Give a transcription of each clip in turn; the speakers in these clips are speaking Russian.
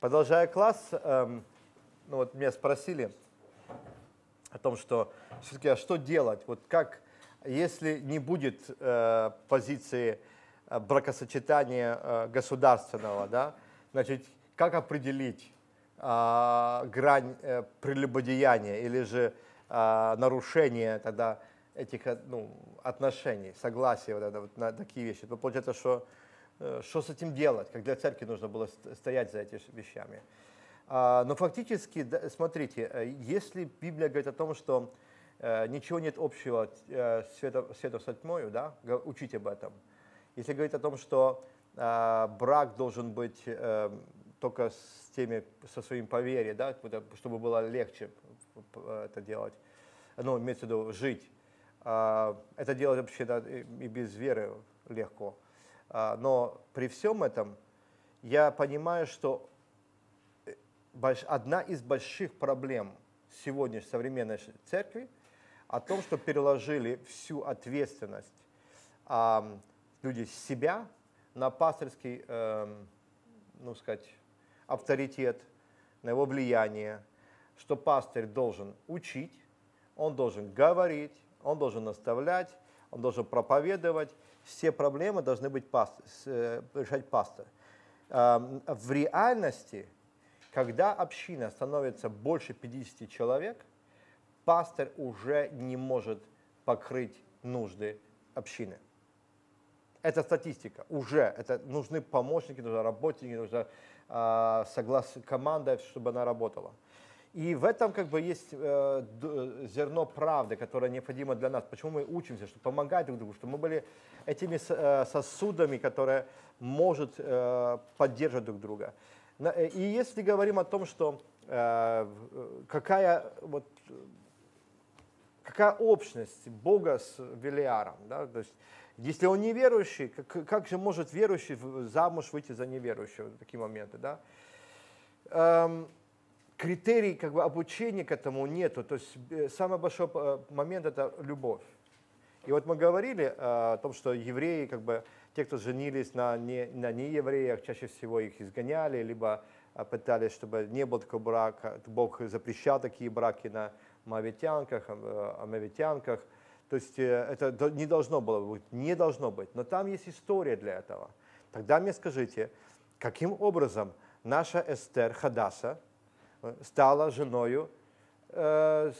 Продолжая класс, эм, ну вот меня спросили о том, что все-таки а что делать, вот как, если не будет э, позиции бракосочетания э, государственного, да, значит, как определить э, грань э, прелюбодеяния или же э, нарушения тогда этих э, ну, отношений, согласия вот это, вот, на такие вещи. То получается, что Э, что с этим делать, как для церкви нужно было стоять за этими вещами. А, но фактически, смотрите, э, если Библия говорит о том, что э, ничего нет общего света, света с тьмою, да, учить об этом. Если говорить о том, что брак должен быть только с теми, со своим поверьем, да, чтобы было легче это делать, ну, имеется в виду жить. Это делать вообще да, и без веры легко. А, но при всем этом я понимаю, что э, одна из больших проблем сегодняшней современной церкви о том, что переложили всю ответственность а, люди себя на пасторский, э, ну сказать, авторитет, на его влияние, что пастырь должен учить, он должен говорить, он должен наставлять, он должен проповедовать, все проблемы должны быть пастор, э, решать пастор. В реальности, когда община становится больше 50 человек, пастор уже не может покрыть нужды общины. Это статистика. Уже. Это нужны помощники, нужны работники, нужна э, соглас команда, чтобы она работала. И в этом как бы есть э, зерно правды, которое необходимо для нас. Почему мы учимся, чтобы помогать друг другу, чтобы мы были этими э, сосудами, которые может э, поддерживать друг друга. Э, и если говорим о том, что э, какая, вот, какая общность Бога с Велиаром, да, то есть если он неверующий, как, как же может верующий замуж выйти за неверующего такие моменты, да? Эм, критерий как бы, обучения к этому нету. То есть э, самый большой э, момент – это любовь. И вот мы говорили э, о том, что евреи, как бы, те, кто женились на, не, на неевреях, чаще всего их изгоняли, либо пытались, чтобы не был такой брак. Бог запрещал такие браки на мавитянках, амавитянках. То есть это не должно было быть, не должно быть. Но там есть история для этого. Тогда мне скажите, каким образом наша Эстер Хадаса, стала женою э,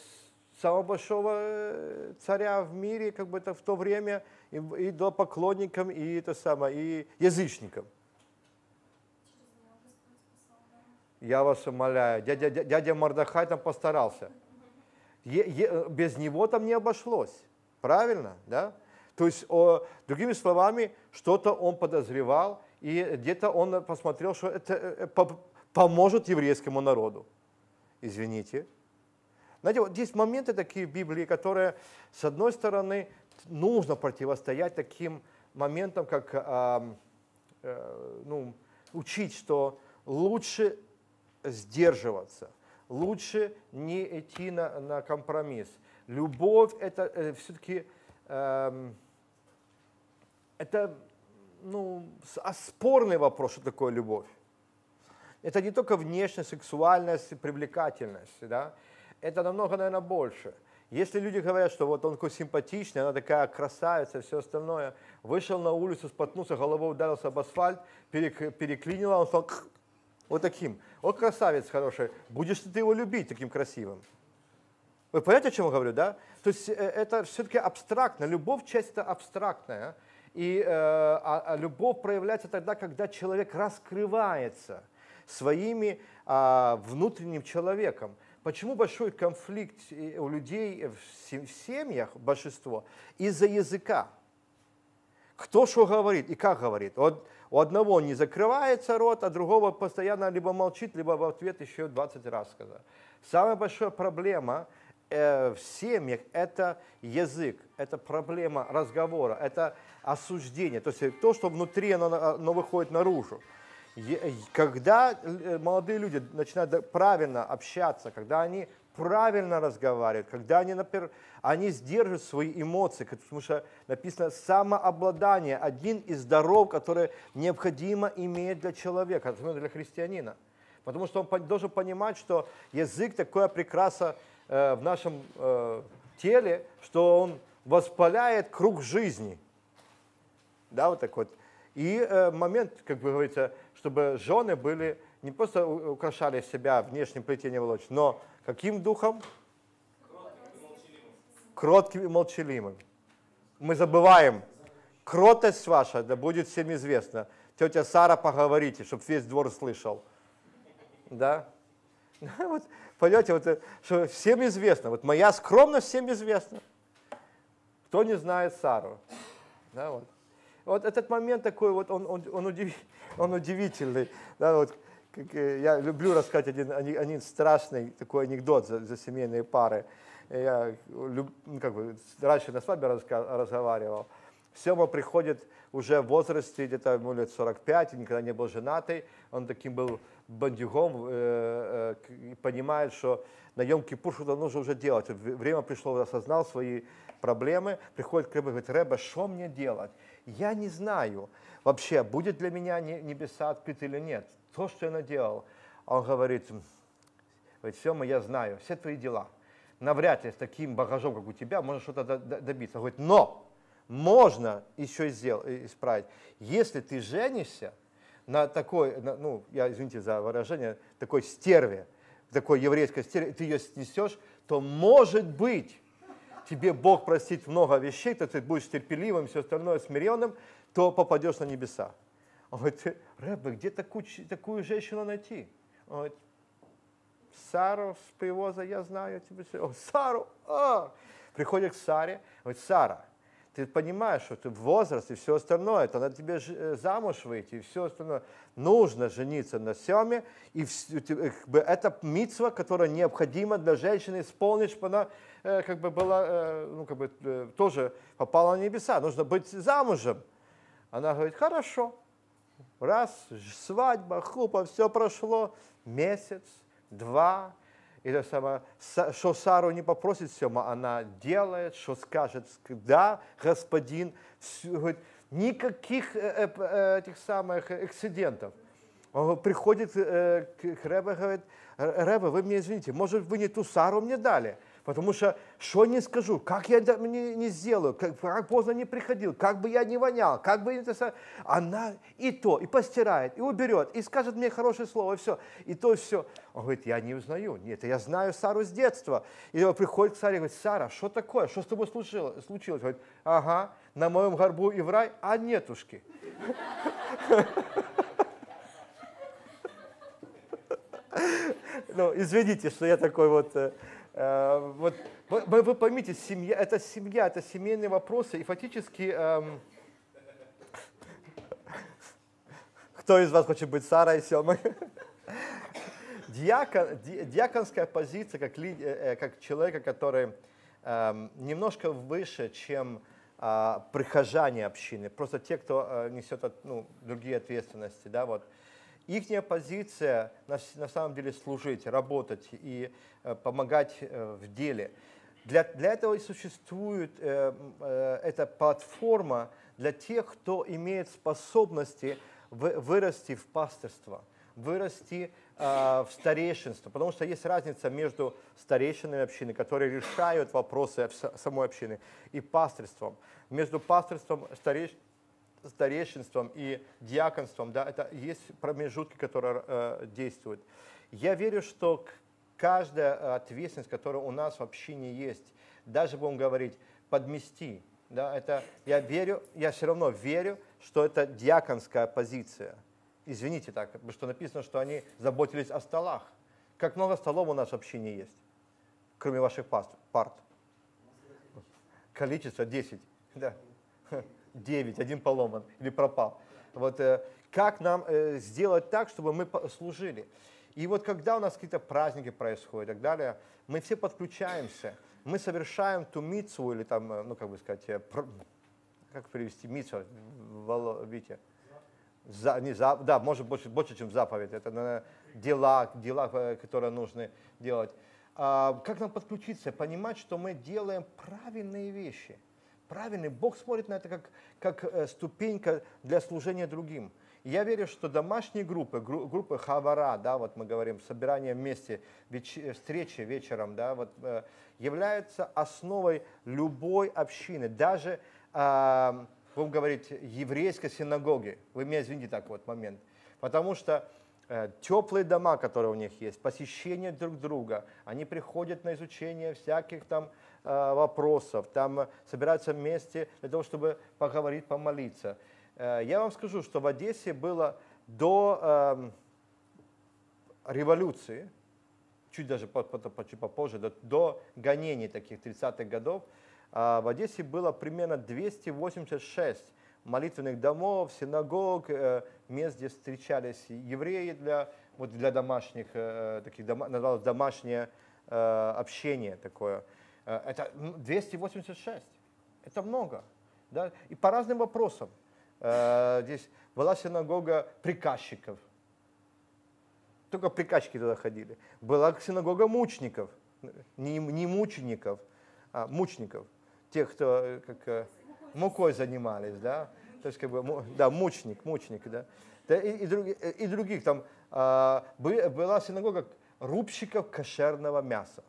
самого большого э, царя в мире, как бы это в то время, и, и до поклонникам, и это самое, и язычникам. Я вас умоляю, дядя, дядя Мордахай там постарался. Е, е, без него там не обошлось. Правильно, да? То есть, о, другими словами, что-то он подозревал, и где-то он посмотрел, что это э, поможет еврейскому народу. Извините. Знаете, вот здесь моменты такие в Библии, которые, с одной стороны, нужно противостоять таким моментам, как э, э, ну, учить, что лучше сдерживаться, лучше не идти на, на компромисс. Любовь это э, все-таки э, эм, это ну, спорный вопрос, что такое любовь это не только внешняя сексуальность, привлекательность, да? это намного, наверное, больше. Если люди говорят, что вот он такой симпатичный, она такая красавица все остальное, вышел на улицу, споткнулся, головой ударился об асфальт, переклинил, он стал вот таким. Вот красавец хороший, будешь ли ты его любить таким красивым? Вы понимаете, о чем я говорю, да? То есть э, это все-таки абстрактно, любовь часть это абстрактная, и э, а, а любовь проявляется тогда, когда человек раскрывается – своими а, внутренним человеком. Почему большой конфликт у людей в семьях, большинство, из-за языка? Кто что говорит и как говорит. Вот у одного не закрывается рот, а другого постоянно либо молчит, либо в ответ еще 20 раз сказал. Самая большая проблема э, в семьях – это язык, это проблема разговора, это осуждение, то есть то, что внутри, оно, оно выходит наружу. Когда э, молодые люди начинают правильно общаться, когда они правильно разговаривают, когда они, например, они сдерживают свои эмоции, потому что написано самообладание, один из даров, которые необходимо иметь для человека, особенно для христианина. Потому что он должен понимать, что язык такое прекраса э, в нашем э, теле, что он воспаляет круг жизни. Да, вот так вот. И э, момент, как бы говорится, чтобы жены были, не просто украшали себя внешним плетением волос, но каким духом? Кротким и молчаливым. Мы забываем, кротость ваша, да будет всем известна. Тетя Сара, поговорите, чтобы весь двор слышал. Да? Вот, понимаете, вот, э, что всем известно. Вот моя скромность всем известна. Кто не знает Сару? Да, вот. вот этот момент такой, вот он, он, он, удив, он удивительный. Да, вот, как, э, я люблю рассказать один, один страшный такой анекдот за, за семейные пары. Я люб, ну, как бы, раньше на свадьбе разговаривал. Сема приходит уже в возрасте, где-то ему лет 45, никогда не был женатый. Он таким был бандюгом, э, э, понимает, что на Йом-Кипур что-то нужно уже делать. Время пришло, осознал свои проблемы, приходит к Рэбе и говорит, Рэбе, что мне делать? Я не знаю вообще, будет для меня небеса открыты или нет. То, что я наделал. Он говорит, говорит, Сема, я знаю, все твои дела. Навряд ли с таким багажом, как у тебя, можно что-то добиться. Он говорит, но можно еще сделать, исправить. Если ты женишься, на такой, на, ну, я, извините за выражение, такой стерве, такой еврейской стерве, ты ее снесешь, то может быть, тебе Бог простит много вещей, то ты будешь терпеливым, все остальное смиренным, то попадешь на небеса. Он говорит, Рэбе, где такую, такую женщину найти? Он говорит, Сару с привоза я знаю тебе. Сару, а! Приходит к Саре, говорит, Сара, ты понимаешь, что ты возраст и все остальное, то надо тебе э, замуж выйти и все остальное. Нужно жениться на Семе, и как бы, это митцва, которая необходима для женщины исполнить, чтобы она э, как бы была, э, ну, как бы, тоже попала на небеса. Нужно быть замужем. Она говорит, хорошо. Раз, свадьба, хупа, все прошло, месяц, два, и то самое, что Сару не попросит Сема, она делает, что скажет, да, господин, говорит, никаких э, э, э, этих самых эксцидентов. Он приходит к Ребе, говорит, Ребе, вы мне извините, может, вы не ту Сару мне дали? Потому что, что не скажу, как я не, не сделаю, как, как поздно не приходил, как бы я не вонял, как бы это... Она и то, и постирает, и уберет, и скажет мне хорошее слово, и все. И то, и все. Он говорит, я не узнаю. Нет, я знаю Сару с детства. И он приходит к Саре и говорит, Сара, что такое? Что с тобой случилось? случилось? Говорит, ага, на моем горбу и в рай, а нетушки. Ну, извините, что я такой вот Э, вот, вы, вы поймите, семья, это семья, это семейные вопросы, и фактически, эм, кто из вас хочет быть Сарой и Семой? Диакон, ди, диаконская позиция, как, ли, э, э, как человека, который эм, немножко выше, чем э, прихожане общины, просто те, кто э, несет ну, другие ответственности, да, вот. Их позиция на, на самом деле служить, работать и э, помогать э, в деле. Для, для этого и существует э, э, эта платформа для тех, кто имеет способности в, вырасти в пасторство, вырасти э, в старейшинство. Потому что есть разница между старейшинами общины, которые решают вопросы самой общины, и пасторством. Между пасторством, старейшинством старейшинством и диаконством, да, это есть промежутки, которые э, действуют. Я верю, что каждая ответственность, которая у нас в общине есть, даже будем говорить, подмести, да, это, я верю, я все равно верю, что это диаконская позиция. Извините так, потому что написано, что они заботились о столах. Как много столов у нас в общине есть, кроме ваших парт? Количество 10. Да. 9, один поломан или пропал. Вот э, как нам э, сделать так, чтобы мы служили? И вот когда у нас какие-то праздники происходят и так далее, мы все подключаемся, мы совершаем ту митцву или там, э, ну как бы сказать, как перевести, митсва, Витя? За, не за, да, может больше, больше, чем заповедь. Это наверное, дела, дела, которые нужно делать. А, как нам подключиться, понимать, что мы делаем правильные вещи. Правильный. Бог смотрит на это как, как э, ступенька для служения другим. Я верю, что домашние группы, группы хавара, да, вот мы говорим, собирание вместе, веч, встречи вечером, да, вот, э, являются основой любой общины. Даже э, будем говорить, еврейской синагоги. Вы меня извините так вот момент. Потому что э, теплые дома, которые у них есть, посещение друг друга, они приходят на изучение всяких там э, вопросов, там собираются вместе для того, чтобы поговорить, помолиться. Э, я вам скажу, что в Одессе было до э, революции, чуть даже попозже, до, гонений таких 30-х годов, в Одессе было примерно 286 молитвенных домов, синагог, э, мест, где встречались евреи для, вот для домашних, э, таких, называлось домашнее э, общение такое. Это 286. Это много. Да? И по разным вопросам. Здесь была синагога приказчиков. Только приказчики туда ходили. Была синагога мучеников. Не, не мучеников, а мучеников тех, кто э, как, э, мукой занимались, да, то есть как бы, да, мучник, мучник, да, и, и, друг, э, и других там а, была синагога рубщиков кошерного мяса.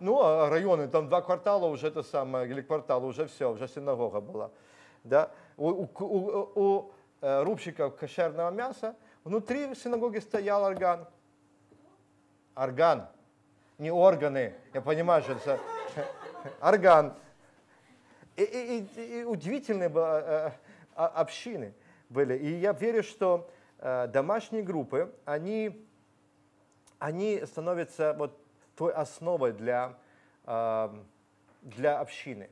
Ну, а районы, там два квартала уже это самое, или квартал, уже все, уже синагога была. Да? У, у, у, у рубщиков кошерного мяса внутри синагоги стоял орган. Орган не органы, я понимаю, что это орган. И, и, и, и удивительные э, э, общины были. И я верю, что э, домашние группы, они, они становятся вот той основой для, для общины.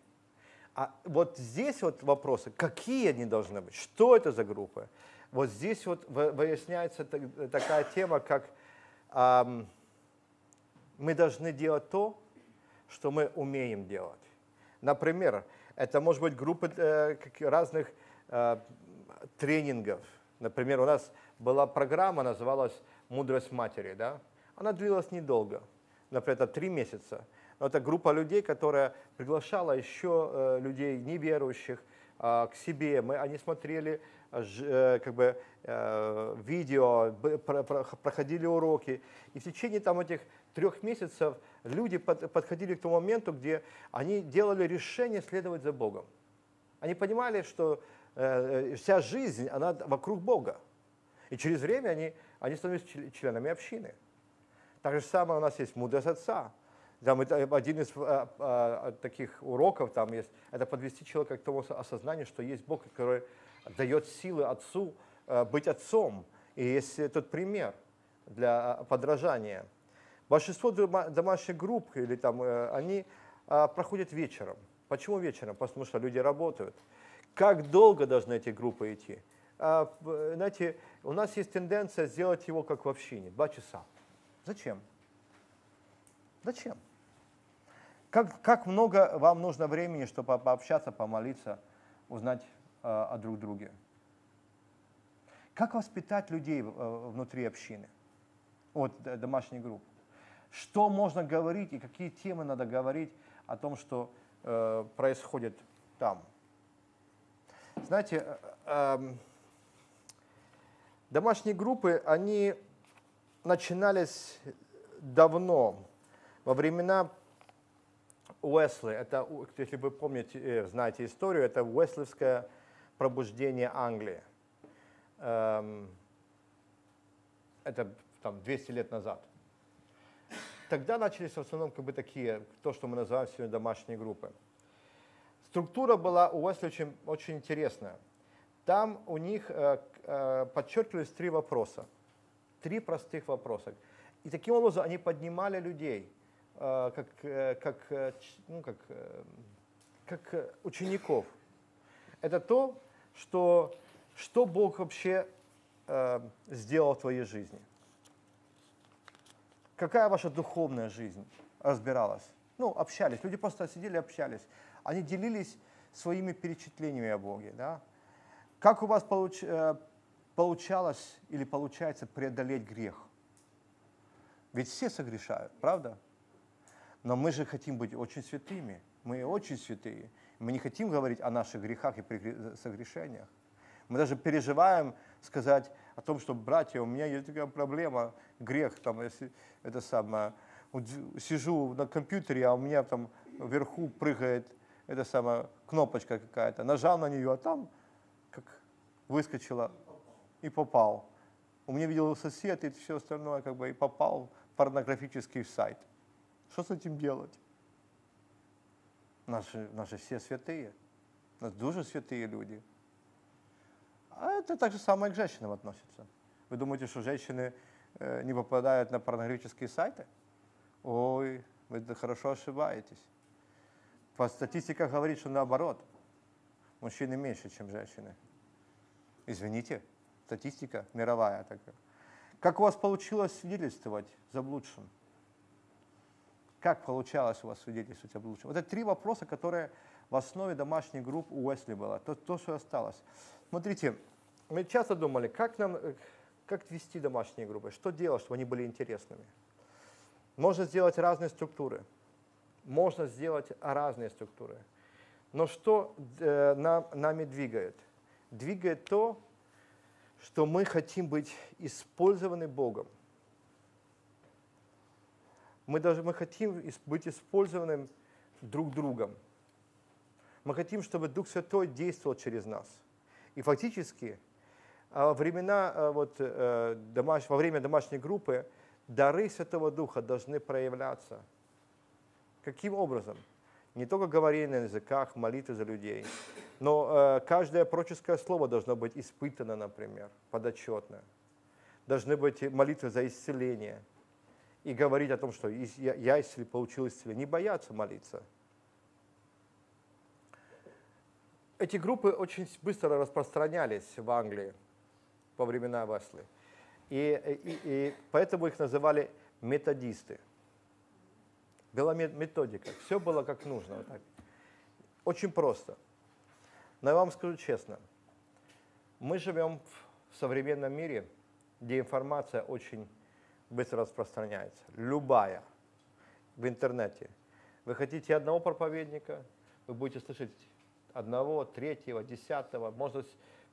А вот здесь вот вопросы, какие они должны быть, что это за группы. Вот здесь вот выясняется такая тема, как мы должны делать то, что мы умеем делать. Например, это может быть группа э, разных э, тренингов. Например, у нас была программа, называлась «Мудрость матери». Да? Она длилась недолго, например, это три месяца. Но это группа людей, которая приглашала еще э, людей неверующих э, к себе. Мы, они смотрели э, как бы, э, видео, проходили уроки. И в течение там, этих трех месяцев люди под, подходили к тому моменту, где они делали решение следовать за Богом. Они понимали, что э, вся жизнь, она вокруг Бога. И через время они, они становились членами общины. Так же самое у нас есть мудрость отца. Там один из а, а, таких уроков там есть, это подвести человека к тому осознанию, что есть Бог, который дает силы отцу а, быть отцом. И есть этот пример для подражания. Большинство домашних групп или там, э, они проходят вечером. Почему вечером? Потому что люди работают. Как долго должны эти группы идти? Знаете, у нас есть тенденция сделать его как в общине, два часа. Зачем? Зачем? Как, как много вам нужно времени, чтобы пообщаться, помолиться, узнать э, о друг друге? Как воспитать людей э, внутри общины, от домашней группы? что можно говорить и какие темы надо говорить о том, что э, происходит там. Знаете, э, э, домашние группы, они начинались давно, во времена Уэсли. Это, если вы помните, э, знаете историю, это Уэслевское пробуждение Англии. Эм, это там 200 лет назад тогда начались в основном как бы такие, то, что мы называем сегодня домашние группы. Структура была у Уэсли очень, очень интересная. Там у них э, э, подчеркивались три вопроса. Три простых вопроса. И таким образом они поднимали людей, э, как, э, как, э, ну, как, как учеников. Это то, что, что Бог вообще сделал в твоей жизни – Какая ваша духовная жизнь разбиралась? Ну, общались. Люди просто сидели, общались. Они делились своими впечатлениями о Боге. Да? Как у вас получ, получалось или получается преодолеть грех? Ведь все согрешают, правда? Но мы же хотим быть очень святыми. Мы очень святые. Мы не хотим говорить о наших грехах и согрешениях. Мы даже переживаем сказать о том, что, братья, у меня есть такая проблема, грех, там, если это самое, сижу на компьютере, а у меня там вверху прыгает эта самая кнопочка какая-то, нажал на нее, а там как выскочила и попал. У меня видел сосед и все остальное, как бы, и попал в порнографический сайт. Что с этим делать? Наши, наши все святые. У нас дуже святые люди. А это так же самое к женщинам относится. Вы думаете, что женщины э, не попадают на порнографические сайты? Ой, вы хорошо ошибаетесь. По статистика говорит, что наоборот. Мужчины меньше, чем женщины. Извините, статистика мировая такая. Как у вас получилось свидетельствовать заблудшим? Как получалось у вас свидетельствовать заблудшим? Вот это три вопроса, которые в основе домашней группы у Уэсли было. То, то, что осталось. Смотрите, мы часто думали, как нам, э, как вести домашние группы, что делать, чтобы они были интересными. Можно сделать разные структуры. Можно сделать разные структуры. Но что э, нам, нами двигает? Двигает то, что мы хотим быть использованы Богом. Мы, даже, мы хотим быть использованным друг другом. Мы хотим, чтобы Дух Святой действовал через нас. И фактически а во, времена, э, вот, э, домаш, во время домашней группы дары Святого Духа должны проявляться. Каким образом? Не только говорение на языках, молитвы за людей, но э, каждое пророческое слово должно быть испытано, например, подотчетно. Должны быть молитвы за исцеление. И говорить о том, что я, я исцелил, получил исцеление. Не бояться молиться. Эти группы очень быстро распространялись в Англии во времена Весли. И, и, и поэтому их называли методисты. Была методика. Все было как нужно. Вот так. Очень просто. Но я вам скажу честно. Мы живем в современном мире, где информация очень быстро распространяется. Любая. В интернете. Вы хотите одного проповедника, вы будете слышать одного, третьего, десятого. Можно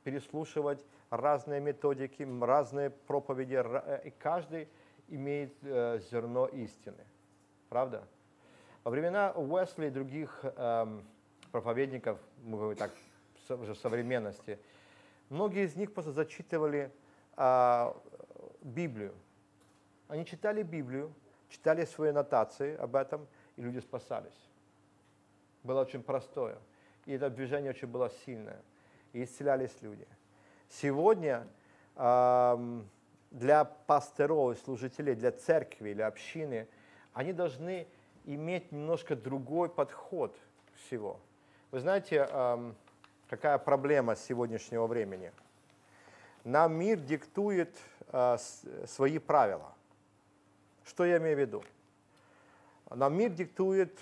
переслушивать разные методики, разные проповеди, э, и каждый имеет э, зерно истины. Правда? Во времена Уэсли и других эм, проповедников, мы говорим так, уже современности, многие из них просто зачитывали э, Библию. Они читали Библию, читали свои нотации об этом, и люди спасались. Было очень простое. И это движение очень было сильное. И исцелялись люди. Сегодня э, для пасторов, служителей, для церкви, для общины, они должны иметь немножко другой подход всего. Вы знаете, какая проблема сегодняшнего времени? Нам мир диктует э, свои правила. Что я имею в виду? Нам мир диктует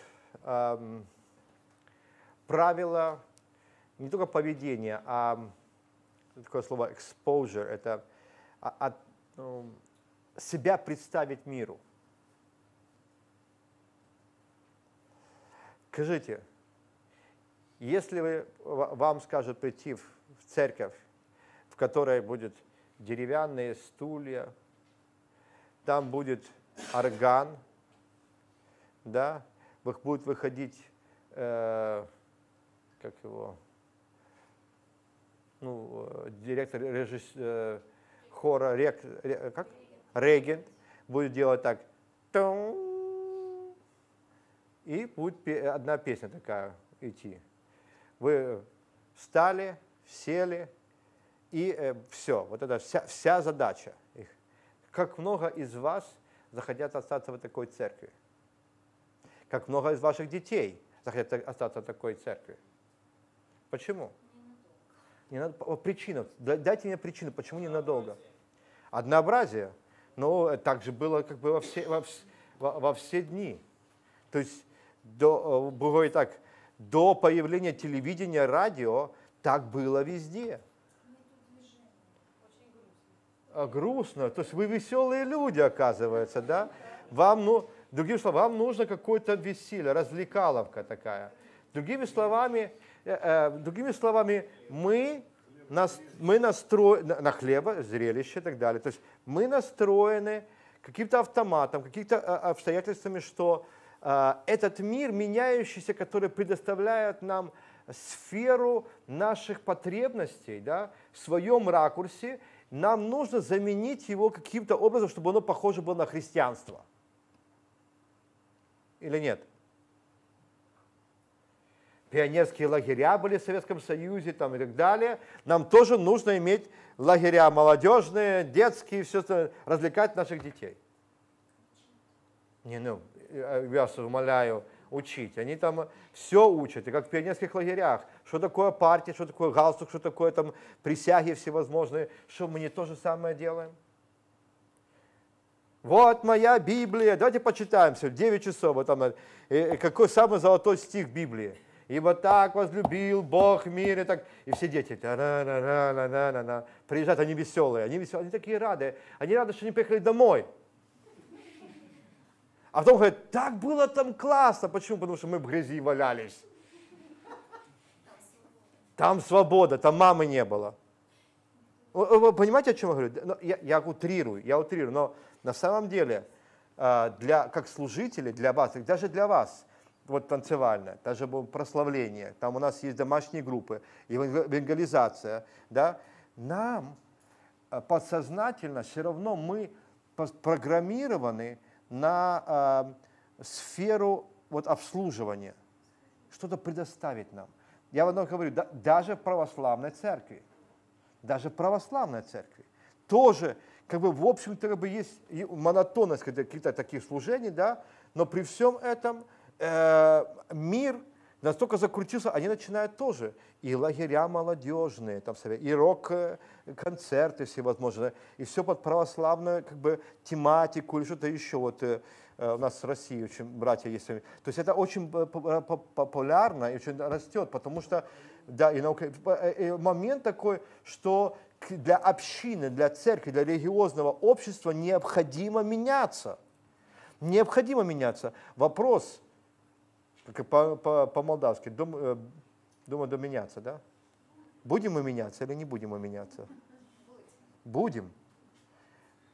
правила не только поведения, а такое слово exposure, это от, ну, себя представить миру. Скажите, если вы, вам скажут прийти в, в церковь, в которой будет деревянные стулья, там будет орган, да, будет выходить, э, как его, ну, э, директор режисс... Э, хора, рек, как? регент, будет делать так. И будет одна песня такая идти. Вы встали, сели, и э, все. Вот это вся, вся задача их. Как много из вас захотят остаться в такой церкви? Как много из ваших детей захотят остаться в такой церкви? Почему? Не надо, причина. Дайте мне причину, почему ненадолго. Однообразие. Но так же было как бы во все, во, во все дни. То есть до, говорит так, до появления телевидения, радио, так было везде. А грустно. То есть вы веселые люди, оказывается, да? Вам, ну, другими словами, вам нужно какое-то веселье, развлекаловка такая. Другими словами, э, э, другими словами, мы, нас, мы настроены на хлеба, зрелище и так далее. То есть мы настроены каким-то автоматом, какими-то э, обстоятельствами, что э, этот мир меняющийся, который предоставляет нам сферу наших потребностей, да, в своем ракурсе, нам нужно заменить его каким-то образом, чтобы оно похоже было на христианство. Или нет? Пионерские лагеря были в Советском Союзе там, и так далее. Нам тоже нужно иметь лагеря молодежные, детские, все это, развлекать наших детей. Не, ну, я вас умоляю, учить. Они там все учат, и как в пионерских лагерях. Что такое партия, что такое галстук, что такое там присяги всевозможные. Что мы не то же самое делаем? Вот моя Библия. Давайте почитаем все. 9 часов. Вот там, и какой самый золотой стих Библии. И вот так возлюбил Бог мир. И, так, и все дети та -на -на -на -на -на -на. приезжают, они веселые. Они веселые, они такие рады. Они рады, что они приехали домой. А потом говорят, так было там классно. Почему? Потому что мы в грязи валялись. Там свобода, там мамы не было. Вы понимаете, о чем я говорю? Ну, я, я утрирую, я утрирую, но на самом деле, а, для, как служители, для вас, даже для вас, вот танцевальное, даже прославление, там у нас есть домашние группы, евангелизация, да, нам а, подсознательно все равно мы программированы на э, сферу вот, обслуживания, что-то предоставить нам. Я в одном говорю, да, даже православной церкви, даже православной церкви, тоже, как бы, в общем-то, как бы есть монотонность каких-то таких служений, да, но при всем этом э, мир настолько закрутился, они начинают тоже и лагеря молодежные, там, и рок-концерты всевозможные, и все под православную как бы, тематику или что-то еще. Вот, э, у нас в России очень братья есть. То есть это очень популярно и очень растет, потому что да, и, наука, и момент такой, что для общины, для церкви, для религиозного общества необходимо меняться. Необходимо меняться. Вопрос, как по-молдавски, дум, э, думаю, доменяться, да? Будем мы меняться или не будем мы меняться? Будем.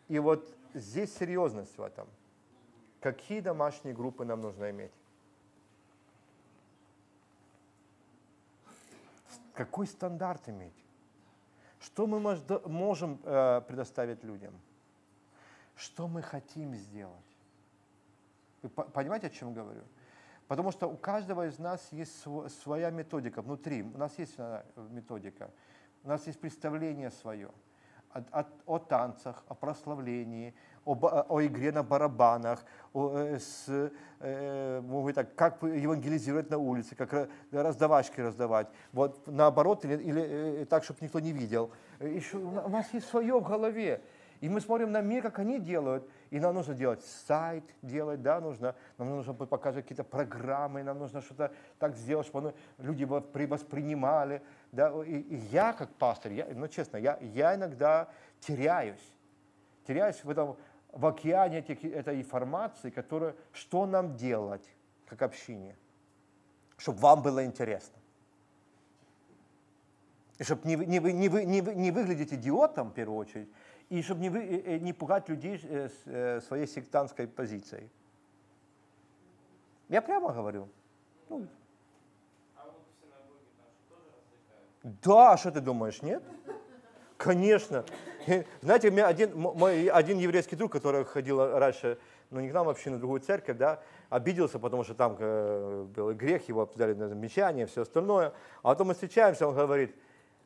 И вот здесь серьезность в этом. Какие домашние группы нам нужно иметь? Какой стандарт иметь? Что мы можем э, предоставить людям? Что мы хотим сделать? Вы понимаете, о чем говорю? Потому что у каждого из нас есть своя методика внутри. У нас есть методика. У нас есть представление свое о, о, о танцах, о прославлении, об, о игре на барабанах, о, э, с, э, могу так, как евангелизировать на улице, как раздавачки раздавать. Вот наоборот, или, или э, так, чтобы никто не видел. Еще, у нас есть свое в голове. И мы смотрим на мир, как они делают, и нам нужно делать сайт, делать, да, нужно, нам нужно показывать какие-то программы, нам нужно что-то так сделать, чтобы люди воспринимали, да, и, и я как пастор, я, ну честно, я, я иногда теряюсь, теряюсь в этом, в океане этих, этой информации, которая, что нам делать как общине, чтобы вам было интересно. И чтобы не, не, не, не, не выглядеть идиотом, в первую очередь, и чтобы не, вы, э, не пугать людей э, э, своей сектантской позицией. Я прямо говорю. Ну, Да, что ты думаешь, нет? Конечно. Знаете, у меня один, мой, один еврейский друг, который ходил раньше, ну не к нам вообще, на другую церковь, да, обиделся, потому что там был грех, его обсуждали на замечание, все остальное. А потом мы встречаемся, он говорит,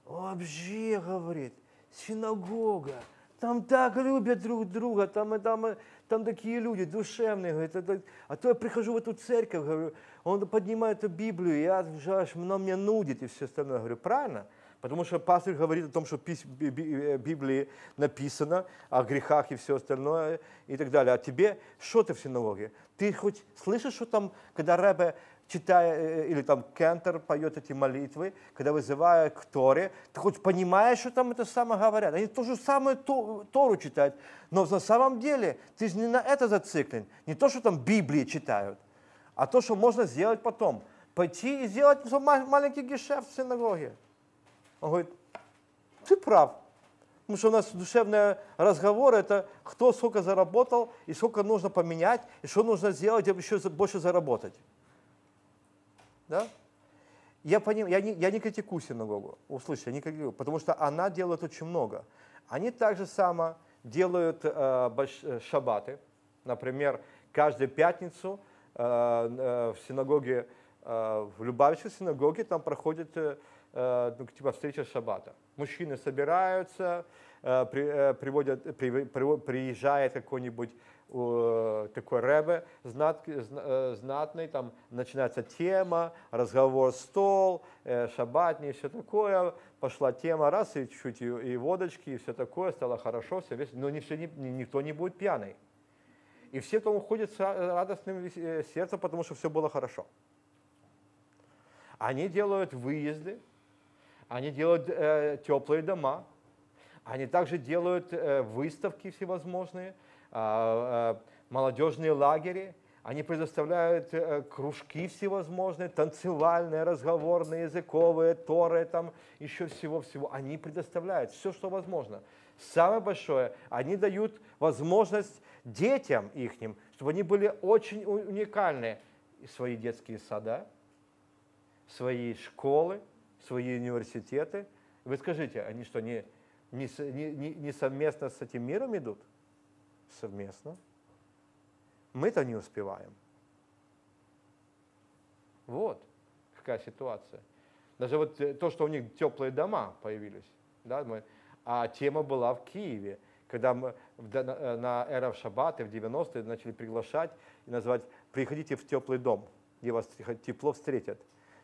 вообще, говорит, синагога, там так любят друг друга, там, и там, там такие люди душевные. Говорит, это, а то я прихожу в эту церковь, говорю, он поднимает эту Библию, я аж, она меня нудит и все остальное. Говорю, правильно? Потому что пастор говорит о том, что в Библии написано о грехах и все остальное и так далее. А тебе, что ты в синагоге? Ты хоть слышишь, что там, когда Рэбе читая, э, или там Кентер поет эти молитвы, когда вызывая к Торе, ты хоть понимаешь, что там это самое говорят. Они то же самое Тору читают, но на самом деле ты же не на это зациклен. Не то, что там Библии читают, а то, что можно сделать потом. Пойти и сделать маленький гешефт в синагоге. Он говорит, ты прав. Потому что у нас душевный разговор – это кто сколько заработал, и сколько нужно поменять, и что нужно сделать, чтобы еще больше заработать. Да? Я, поним, я, не, я не критикую синагогу, услышьте, я не критикую, потому что она делает очень много. Они также само делают э, э, шаббаты. Например, каждую пятницу э, э, в синагоге, э, в Любавичской синагоге там проходит э, э ну, типа встреча шаббата. Мужчины собираются, э, при, э, приводят, при, при, приезжает какой-нибудь такой рэбе знат, э, знатный, там начинается тема, разговор, стол, э, шабатни все такое, пошла тема, раз, и чуть-чуть и, и водочки, и все такое, стало хорошо, все весело, но не, все, никто не будет пьяный. И все там уходят с радостным э, сердцем, потому что все было хорошо. Они делают выезды, они делают э, теплые дома, они также делают э, выставки всевозможные – молодежные лагеря, они предоставляют э, кружки всевозможные, танцевальные, разговорные, языковые, торы, там еще всего-всего. Они предоставляют все, что возможно. Самое большое, они дают возможность детям ихним, чтобы они были очень уникальны. Свои детские сада, свои школы, свои университеты. Вы скажите, они что, не, не, не, не совместно с этим миром идут? Совместно. Мы-то не успеваем. Вот какая ситуация. Даже вот э, то, что у них теплые дома появились, да, мы, а тема была в Киеве, когда мы на, на Эров Шаббат и в 90-е начали приглашать и называть «приходите в теплый дом, где вас тепло встретят».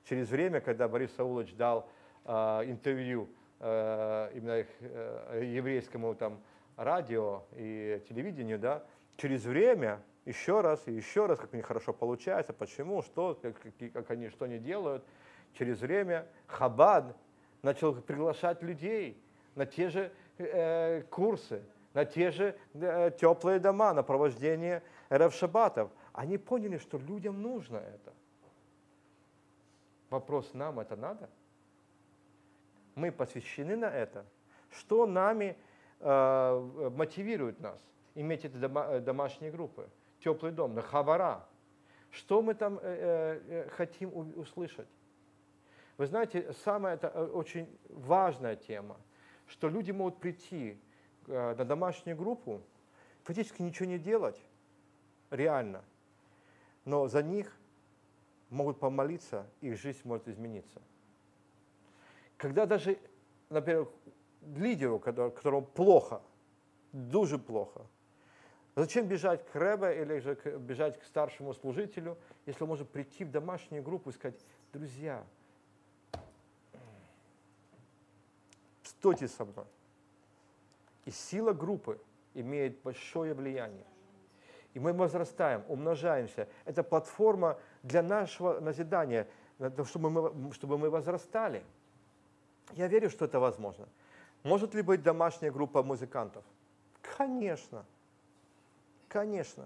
Через время, когда Борис Саулович дал э, интервью э, именно э, еврейскому там, радио и телевидению, да, через время еще раз и еще раз, как у них хорошо получается, почему, что, как, как они, что они делают. Через время Хабад начал приглашать людей на те же э, курсы, на те же э, теплые дома, на провождение Ревшабатов. Они поняли, что людям нужно это. Вопрос, нам это надо? Мы посвящены на это? Что нами мотивирует нас иметь эти э, домашние группы. Теплый дом, на хавара. Что мы там э, э, хотим услышать? Вы знаете, самая это очень важная тема, что люди могут прийти э, на домашнюю группу, фактически ничего не делать, реально, но за них могут помолиться, их жизнь может измениться. Когда даже, например, лидеру, которому плохо, дуже плохо. Зачем бежать к Ребе или же бежать к старшему служителю, если он может прийти в домашнюю группу и сказать, друзья, стойте со мной. И сила группы имеет большое влияние. И мы возрастаем, умножаемся. Это платформа для нашего назидания, чтобы мы, чтобы мы возрастали. Я верю, что это возможно. Может ли быть домашняя группа музыкантов? Конечно. Конечно.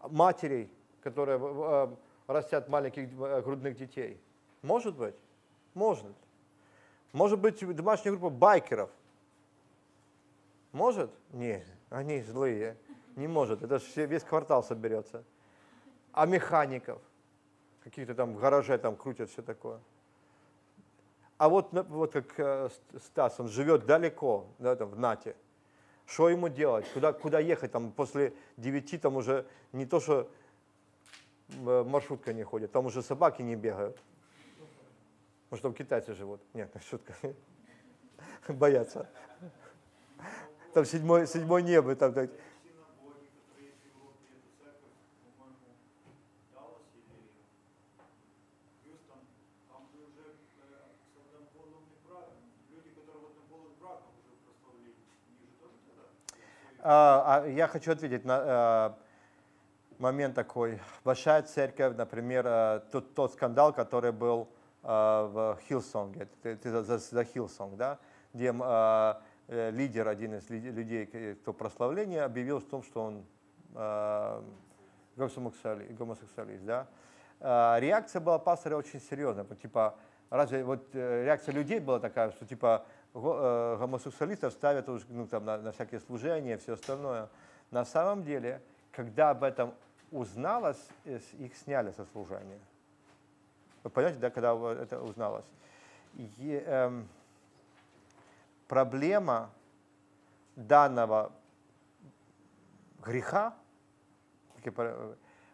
Матерей, которые э, растят маленьких э, грудных детей. Может быть? Может. Может быть домашняя группа байкеров? Может? Нет, они злые. Не может. Это же весь квартал соберется. А механиков? Каких-то там в гараже там крутят все такое. А вот, вот как э, Стас, он живет далеко, да, там, в Нате. Что ему делать? Куда, куда ехать? Там после девяти там уже не то, что э, маршрутка не ходит, там уже собаки не бегают. Может, там китайцы живут. Нет, шутка. Боятся. Там седьмое, седьмое небо. Там, так, А, а я хочу ответить на а, момент такой. Большая церковь, например, а, тот, тот скандал, который был а, в Hillsong е, ты, за, за Hillsong, да, где лидер, один из людей, кто прославление, объявил в том, что он гомосексуалист, да. Реакция была пастора очень серьезная, типа, разве вот э, реакция людей была такая, что типа э, гомосексуалистов ставят ну, там, на, на всякие служения все остальное. На самом деле, когда об этом узналось, их сняли со служения. Вы понимаете, да, когда это узналось? И, эм, проблема данного греха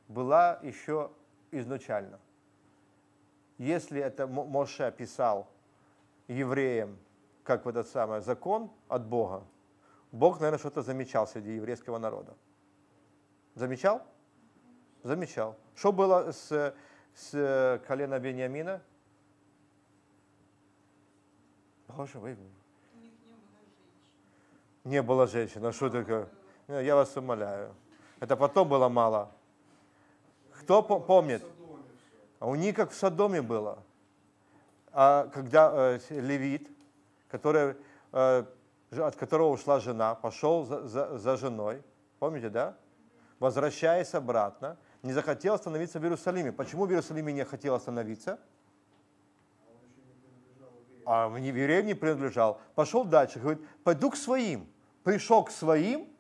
была еще изначально. Если это Моше писал евреям, как в этот самый закон от Бога, Бог, наверное, что-то замечал среди еврейского народа. Замечал? Замечал. Что было с, с колена Бениамина? Боже, вы... Не было женщин. А что такое? Я вас умоляю. Это потом было мало. Кто помнит? А у них как в Содоме было. А когда э, левит, который, э, от которого ушла жена, пошел за, за, за женой, помните, да? Возвращаясь обратно, не захотел остановиться в Иерусалиме. Почему в Иерусалиме не хотел остановиться? А в евреям не принадлежал. Пошел дальше, говорит, пойду к своим. Пришел к своим,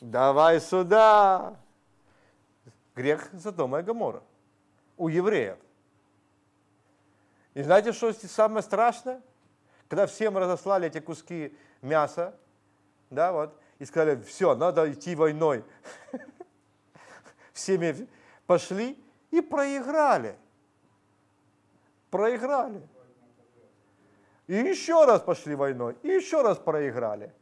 Давай сюда. Грех Содома и Гомора. У евреев. И знаете, что самое страшное? Когда всем разослали эти куски мяса, да, вот, и сказали, все, надо идти войной. Всеми пошли и проиграли. Проиграли. И еще раз пошли войной, и еще раз проиграли.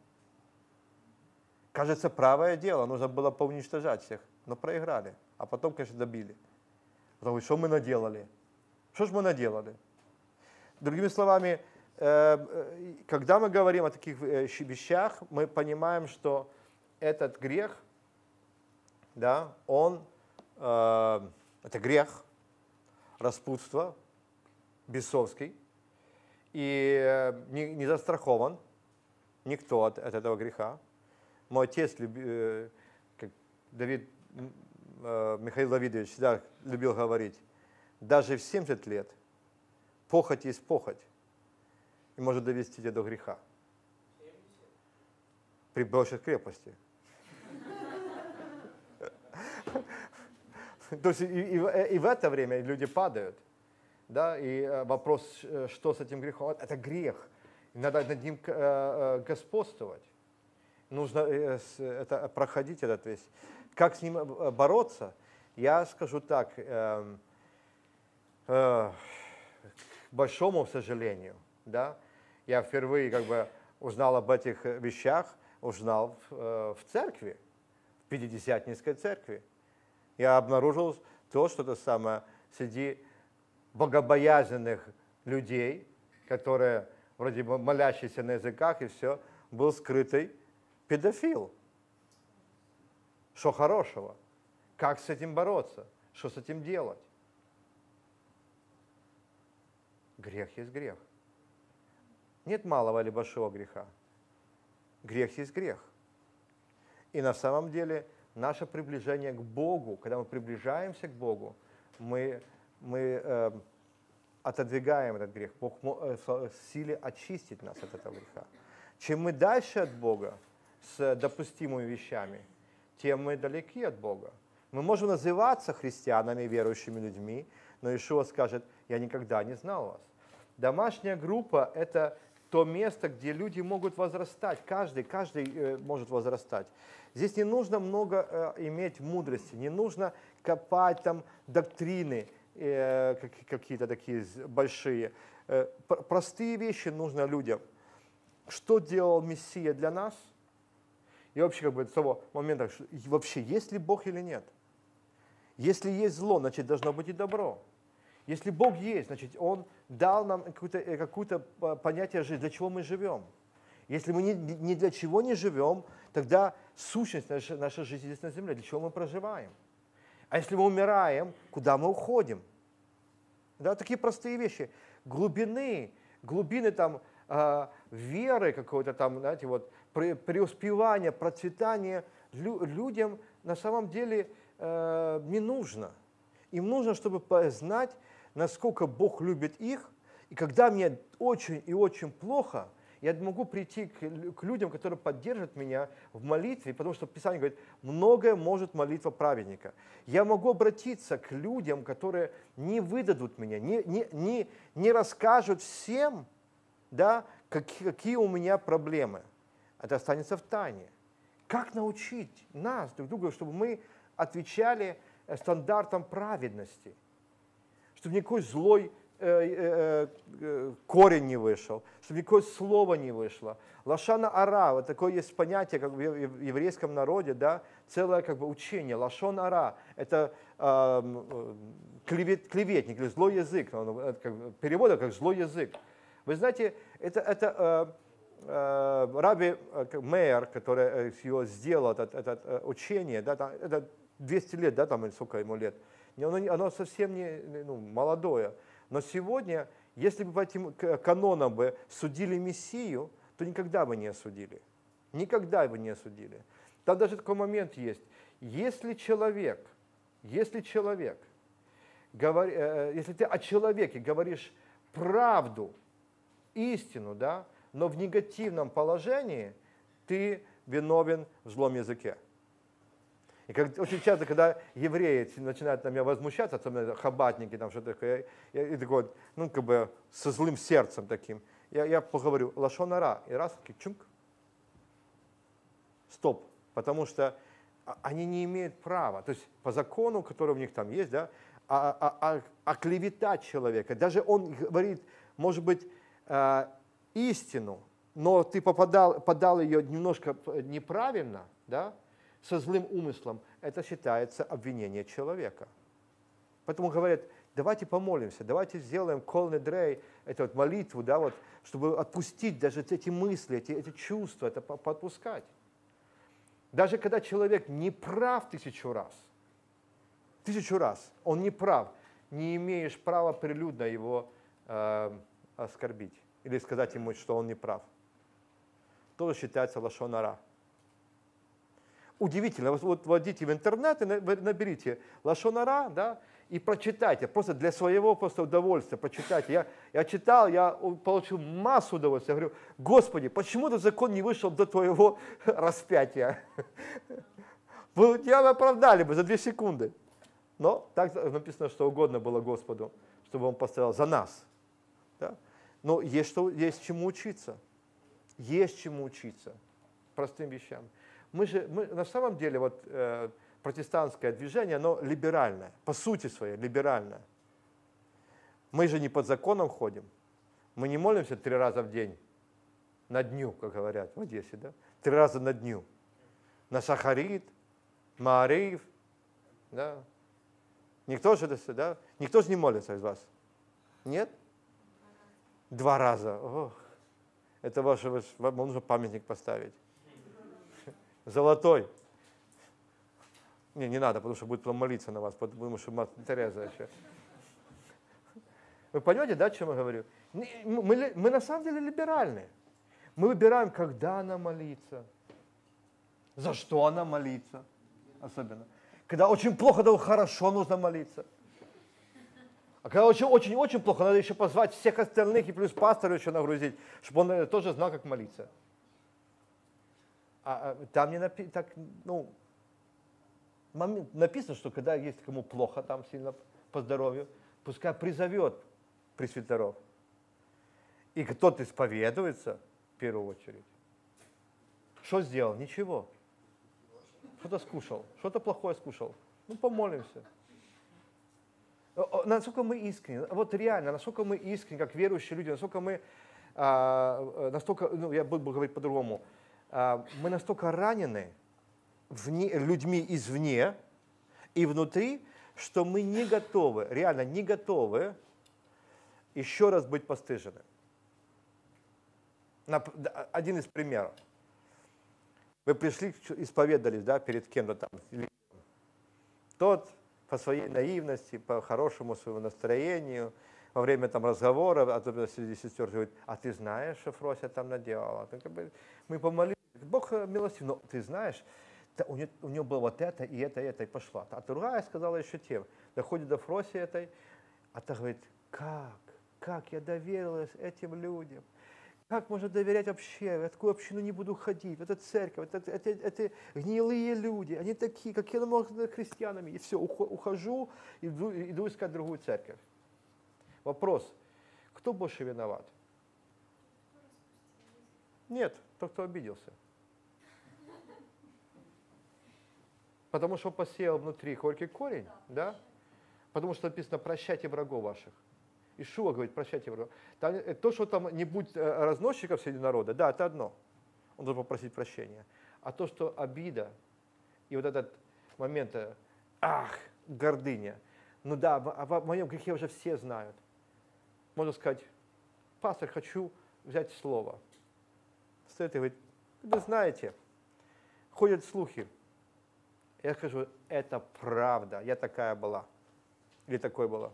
Кажется, правое дело, нужно было поуничтожать всех, но проиграли. А потом, конечно, добили. Потому что мы наделали? Что же мы наделали? Другими словами, э, э, когда мы говорим о таких э, вещах, мы понимаем, что этот грех, да, он, это грех, распутство, бесовский, и не, не застрахован никто от, от этого греха. Мой отец, э, как Давид Михаил Давидович всегда любил говорить, даже в 70 лет похоть есть похоть и может довести тебя до греха. При большей крепости. То есть и, и, и в это время люди падают. Да, и э, вопрос, что с этим грехом? Это грех. Надо над ним господствовать нужно э, это, проходить этот весь. Как с ним э, бороться? Я скажу так, э, э, к большому сожалению, да, я впервые как бы узнал об этих вещах, узнал в, э, в церкви, в Пятидесятнической церкви. Я обнаружил то, что это самое среди богобоязненных людей, которые вроде бы молящиеся на языках и все, был скрытый педофил. Что хорошего? Как с этим бороться? Что с этим делать? Грех есть грех. Нет малого или большого греха. Грех есть грех. И на самом деле наше приближение к Богу, когда мы приближаемся к Богу, мы, мы э, отодвигаем этот грех. Бог э, в силе очистить нас от этого греха. Чем мы дальше от Бога, с допустимыми вещами, тем мы далеки от Бога. Мы можем называться христианами, верующими людьми, но Ишуа скажет, я никогда не знал вас. Домашняя группа – это то место, где люди могут возрастать, каждый, каждый э, может возрастать. Здесь не нужно много э, иметь мудрости, не нужно копать там доктрины э, какие-то такие большие. Э, простые вещи нужно людям. Что делал Мессия для нас – и вообще как бы с того момента, что вообще есть ли Бог или нет. Если есть зло, значит должно быть и добро. Если Бог есть, значит Он дал нам какое-то какое понятие жизни, для чего мы живем. Если мы ни, ни для чего не живем, тогда сущность нашей, нашей жизни здесь на земле, для чего мы проживаем? А если мы умираем, куда мы уходим? Да, такие простые вещи. Глубины, глубины там э, веры какой-то там, знаете, вот пре, преуспевания, процветания лю, людям на самом деле э, не нужно. Им нужно, чтобы познать, насколько Бог любит их, и когда мне очень и очень плохо, я могу прийти к, людям, которые поддержат меня в молитве, потому что Писание говорит, многое может молитва праведника. Я могу обратиться к людям, которые не выдадут меня, не, не, не, не расскажут всем, да, какие, какие у меня проблемы. Это останется в тайне. Как научить нас друг друга, чтобы мы отвечали э, стандартам праведности, чтобы никакой злой Э, э, э, корень не вышел, чтобы никакое слово не вышло. Лашана ара, вот такое есть понятие, как в еврейском народе, да, целое как бы учение. Лашон ара, это э, клевет, клеветник или злой язык, он, как, перевода как злой язык. Вы знаете, это, это э, э, Раби Мейер, который его сделал, это, это учение, да, это 200 лет, да, там, сколько ему лет, оно, оно совсем не ну, молодое. Но сегодня, если бы по этим канонам бы судили Мессию, то никогда бы не осудили. Никогда бы не осудили. Там даже такой момент есть. Если человек, если человек, говор, э, если ты о человеке говоришь правду, истину, да, но в негативном положении, ты виновен в злом языке. И как, очень часто, когда евреи начинают на меня возмущаться, особенно хабатники, там что-то такое, я, я, такой, ну, как бы со злым сердцем таким, я, я поговорю, лашонара, и раз, чунг, стоп, потому что они не имеют права, то есть по закону, который у них там есть, да, а, а, а, а клеветать человека, даже он говорит, может быть, э, истину, но ты попадал, подал ее немножко неправильно, да, со злым умыслом, это считается обвинение человека. Поэтому говорят, давайте помолимся, давайте сделаем колны дрей, эту вот молитву, да, вот, чтобы отпустить даже эти мысли, эти, эти чувства, это подпускать. Даже когда человек не прав тысячу раз, тысячу раз, он не прав, не имеешь права прилюдно его э, оскорбить или сказать ему, что он не прав. Тоже считается лошонара. Удивительно. Вот вводите в интернет и наберите Лашонара, да, и прочитайте, просто для своего просто удовольствия прочитайте. Я, я читал, я получил массу удовольствия. Я говорю, Господи, почему этот закон не вышел до твоего распятия? Вы тебя оправдали бы за две секунды. Но так написано, что угодно было Господу, чтобы Он поставил за нас. Да? Но есть, что, есть чему учиться. Есть чему учиться. Простым вещам мы же, мы, на самом деле, вот э, протестантское движение, оно либеральное, по сути своей либеральное. Мы же не под законом ходим. Мы не молимся три раза в день, на дню, как говорят в Одессе, да? Три раза на дню. На Сахарит, Маариф, да? Никто же, да? Никто же не молится из вас? Нет? Два раза. Ох. Это ваше, вам нужно памятник поставить золотой. Не, не надо, потому что будет потом молиться на вас, потому что Мать Тереза еще. Вы понимаете, да, о чем я говорю? Мы, мы, мы на самом деле либеральные. Мы выбираем, когда она молится, за что она молится, особенно. Когда очень плохо, то хорошо нужно молиться. А когда очень-очень-очень плохо, надо еще позвать всех остальных и плюс пастора еще нагрузить, чтобы он э, тоже знал, как молиться. А, а там не написано, так, ну, написано, что когда есть кому плохо там сильно по здоровью, пускай призовет пресвитеров. И кто-то исповедуется в первую очередь. Что сделал? Ничего. Что-то скушал, что-то плохое скушал. Ну, помолимся. Насколько мы искренне, вот реально, насколько мы искренне, как верующие люди, насколько мы, а, настолько, ну, я буду говорить по-другому, мы настолько ранены вне, людьми извне и внутри, что мы не готовы, реально не готовы еще раз быть постыжены. Один из примеров. Вы пришли, исповедались да, перед кем-то там. Тот по своей наивности, по хорошему своему настроению, во время там разговора, особенно среди сестер, говорит, а ты знаешь, что Фрося там наделала? Мы помолились, Бог милостив, но ты знаешь, у нее, у нее было вот это, и это, и это, и пошла. А другая сказала еще тем, доходит до Фроси этой, а та говорит, как, как я доверилась этим людям, как можно доверять вообще? В такую общину не буду ходить. Это церковь, это, это, это гнилые люди. Они такие, как я быть христианами. И все, ухожу, иду, иду искать другую церковь. Вопрос, кто больше виноват? Нет, тот, кто обиделся. Потому что посеял внутри горький корень, да? Потому что написано «прощайте врагов ваших». Ишуа говорит, прощайте врагов. Э, то, что там не будет э, разносчиков среди народа, да, это одно. Он должен попросить прощения. А то, что обида и вот этот момент, э, ах, гордыня, ну да, о моем грехе уже все знают. Можно сказать, пастор, хочу взять слово. Стоит и говорит, вы знаете, ходят слухи. Я скажу, это правда, я такая была. Или такой была.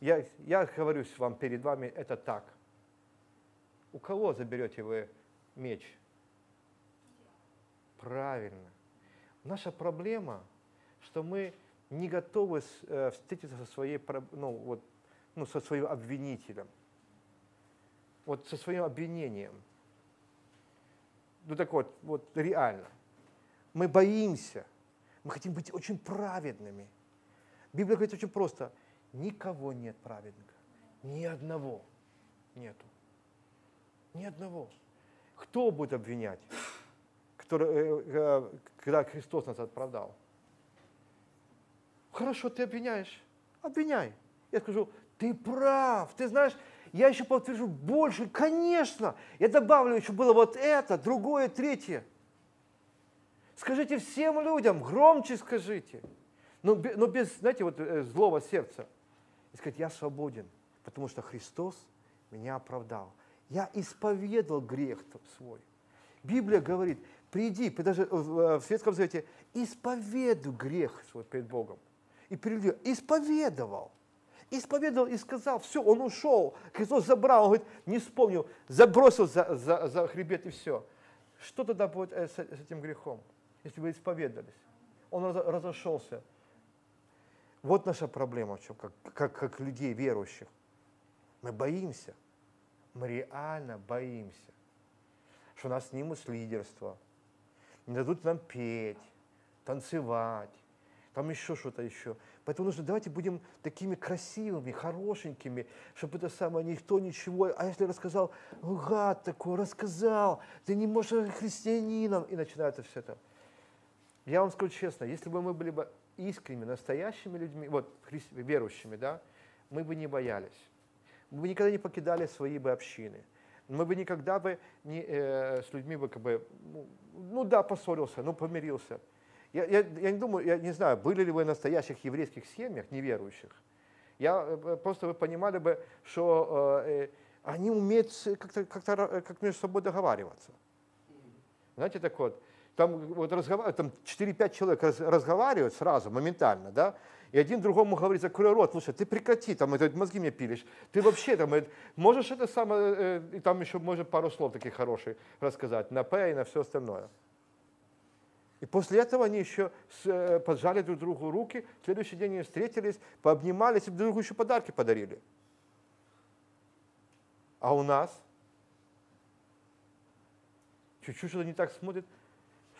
Я, я говорю вам перед вами, это так. У кого заберете вы меч? Правильно. Наша проблема, что мы не готовы э, встретиться со, своей, ну, вот, ну, со своим обвинителем. Вот со своим обвинением. Ну так вот, вот реально. Мы боимся. Мы хотим быть очень праведными. Библия говорит очень просто – Никого нет праведника. Ни одного нету. Ни одного. Кто будет обвинять, который, э, э, когда Христос нас оправдал? Хорошо, ты обвиняешь. Обвиняй. Я скажу, ты прав. Ты знаешь, я еще подтвержу больше. Конечно. Я добавлю еще было вот это, другое, третье. Скажите всем людям, громче скажите. Но, но без, знаете, вот э, злого сердца и сказать, я свободен, потому что Христос меня оправдал. Я исповедал грех свой. Библия говорит, приди, даже в Светском Завете, исповедуй грех свой перед Богом. И перед исповедовал. Исповедовал и сказал, все, он ушел. Христос забрал, он говорит, не вспомнил, забросил за, за, за хребет и все. Что тогда будет э, с этим грехом, если вы исповедались? Он разошелся вот наша проблема в как, как, как людей верующих. Мы боимся. Мы реально боимся, что нас снимут с лидерства, не дадут нам петь, танцевать, там еще что-то еще. Поэтому нужно давайте будем такими красивыми, хорошенькими, чтобы это самое никто ничего. А если рассказал, гад такой, рассказал, ты не можешь христианином, и начинается все это. Я вам скажу честно, если бы мы были бы искренними, настоящими людьми, вот верующими, да, мы бы не боялись. Мы бы никогда не покидали свои бы общины. Мы бы никогда бы не, э, с людьми бы как бы, ну, ну да, поссорился, ну помирился. Я, я, я не думаю, я не знаю, были ли вы в настоящих еврейских семьях неверующих. Я э, просто вы понимали бы, что э, э они умеют как-то как, -то, как между собой договариваться. Знаете, так вот, там вот разговаривают, там 4-5 человек раз, разговаривают сразу, моментально, да, и один другому говорит, закрой рот, слушай, ты прекрати, там, это, мозги мне пилишь, ты вообще там, это, можешь это самое, э, и там еще может пару слов таких хороших рассказать, на П и на все остальное. И после этого они еще э, поджали друг другу руки, в следующий день они встретились, пообнимались и друг другу еще подарки подарили. А у нас чуть-чуть что-то не так смотрит,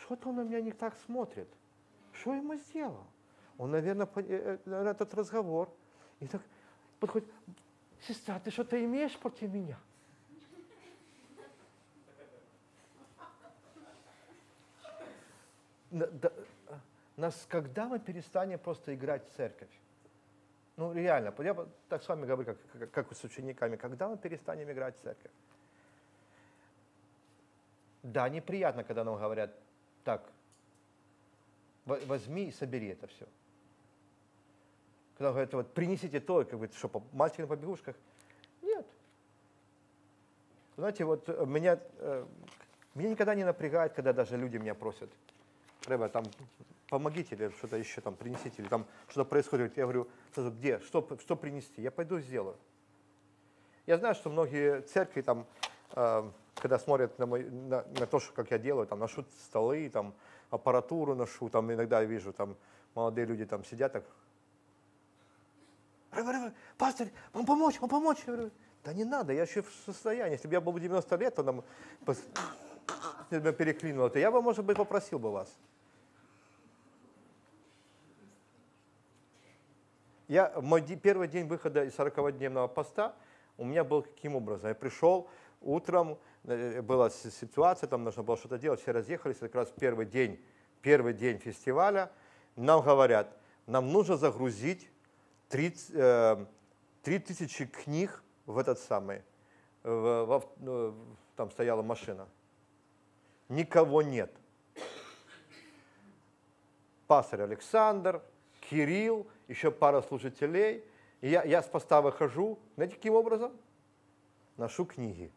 что-то он на меня не так смотрит. Что ему сделал? Он, наверное, э, э, этот разговор. И так подходит, сестра, ты что-то имеешь против меня? Нас, когда мы перестанем просто играть в церковь? Ну, реально, я так с вами говорю, как, как с учениками, когда мы перестанем играть в церковь? Да, неприятно, когда нам говорят, так, возьми и собери это все. Когда говорят, вот принесите то, как бы, что, мальчик на побегушках? Нет. Знаете, вот э, меня, э, меня никогда не напрягает, когда даже люди меня просят, Рэба, там, помогите или что-то еще там принесите, или там что-то происходит. Я говорю, где, что, что принести? Я пойду сделаю. Я знаю, что многие церкви там, э, когда смотрят на, мой, на, на то, что, как я делаю, там ношу столы, там аппаратуру ношу, там иногда вижу, там молодые люди там сидят так. Пастор, вам помочь, вам помочь. Я говорю, да не надо, я еще в состоянии. Если бы я был бы 90 лет, то нам переклинило, то я бы, может быть, попросил бы вас. Я, мой первый день выхода из 40-дневного поста у меня был каким образом? Я пришел утром, была ситуация, там нужно было что-то делать, все разъехались, как раз первый день, первый день фестиваля. Нам говорят, нам нужно загрузить 30, э, 3000 книг в этот самый, в, в, там стояла машина. Никого нет. Пастор Александр, Кирилл, еще пара служителей. И я, я с поста выхожу, знаете, каким образом? Ношу книги.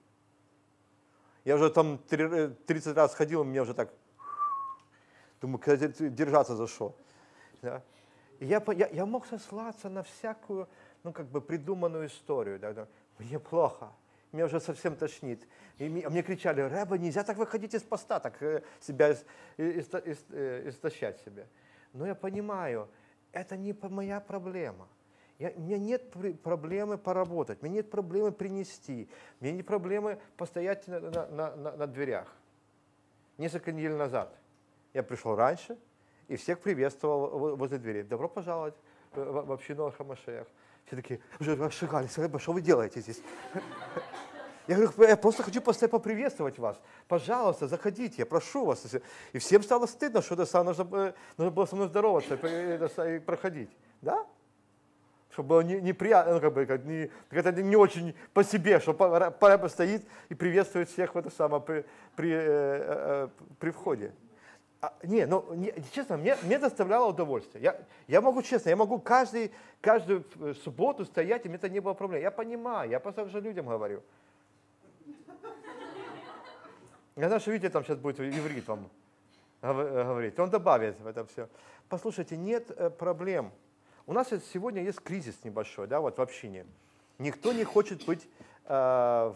Я уже там 30 раз ходил, мне уже так, думаю, держаться за что. Да? Я, я, я мог сослаться на всякую, ну, как бы придуманную историю. Да. Мне плохо, меня уже совсем тошнит. И мне кричали, Рэба, нельзя так выходить из поста, так э, себя э, истощать себя. Но я понимаю, это не моя проблема. Я, у меня нет проблемы поработать, у меня нет проблемы принести, у меня нет проблемы постоять на, на, на, на дверях. Несколько недель назад я пришел раньше и всех приветствовал возле двери. Добро пожаловать в, в общину Хамашеях. Все такие, уже расшигались, что вы делаете здесь? Я говорю, я просто хочу постоянно поприветствовать вас. Пожалуйста, заходите, я прошу вас. И всем стало стыдно, что это нужно, нужно было со мной здороваться и, и проходить. Да? Чтобы было неприятно, ну, как бы, как, не, это не очень по себе, что папа стоит и приветствует всех в это самое при, при, э, э, при входе. А, не, ну, не, честно, мне, мне доставляло удовольствие. Я, я могу, честно, я могу каждый, каждую э, субботу стоять, и мне это не было проблем. Я понимаю, я просто уже людям говорю. Я знаю, что Витя там сейчас будет иврит вам говорить. Он добавит в это все. Послушайте, нет э, проблем. У нас сегодня есть кризис небольшой, да, вот в общине. Никто не хочет быть э,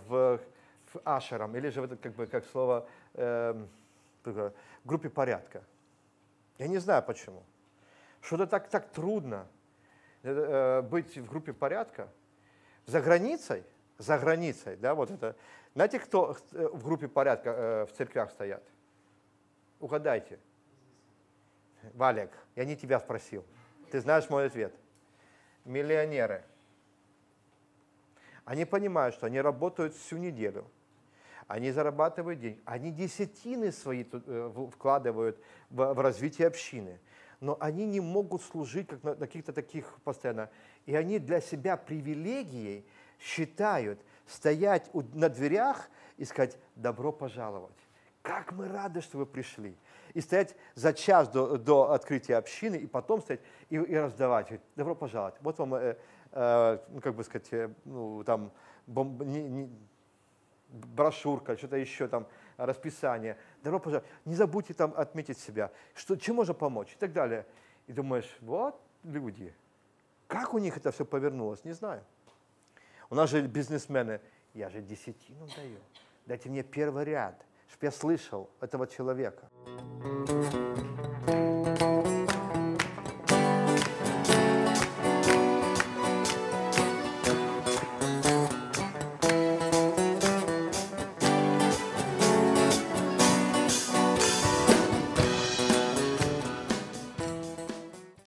в, в ашером, или же в это, как бы, как слово, э, группе порядка. Я не знаю почему. Что-то так, так трудно э, э быть в группе порядка. За границей, за границей, да, вот это знаете, кто э, в группе порядка э, в церквях стоят? Угадайте. Валек, я не тебя спросил. Ты знаешь мой ответ. Миллионеры. Они понимают, что они работают всю неделю. Они зарабатывают деньги. Они десятины свои э, вкладывают в, развитие общины. Но они не могут служить как на каких-то таких постоянно. И они для себя привилегией считают – стоять на дверях и сказать «добро пожаловать». Как мы рады, что вы пришли. И стоять за час до, до открытия общины, и потом стоять и, и раздавать. Добро пожаловать. Вот вам, э, э, ну, как бы сказать, э, ну, там, бомб, не, не, брошюрка, что-то еще там, расписание. Добро пожаловать. Не забудьте там отметить себя, что, чем можно помочь и так далее. И думаешь, вот люди. Как у них это все повернулось, не знаю. У нас же бизнесмены, я же десятину даю. Дайте мне первый ряд, чтобы я слышал этого человека.